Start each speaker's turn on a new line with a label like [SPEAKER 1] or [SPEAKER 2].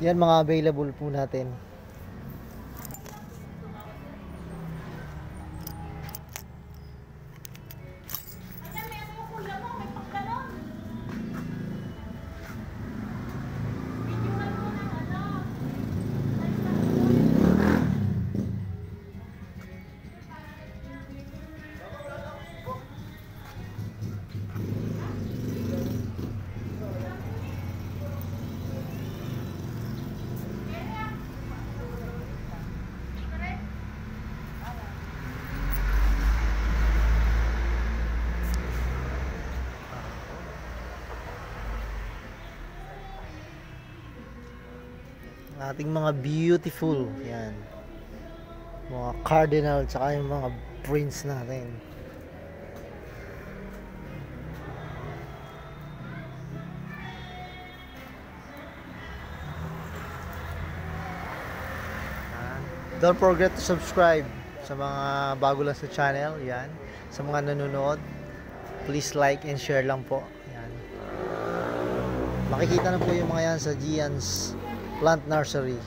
[SPEAKER 1] Yan mga available po natin. Ating mga beautiful. Yan. Mga cardinal tsaka yung mga prince natin. Don't forget to subscribe sa mga bago lang sa channel. Yan. Sa mga nanonood. Please like and share lang po. Yan. Makikita na po yung mga yan sa Gian's Plant Nursery.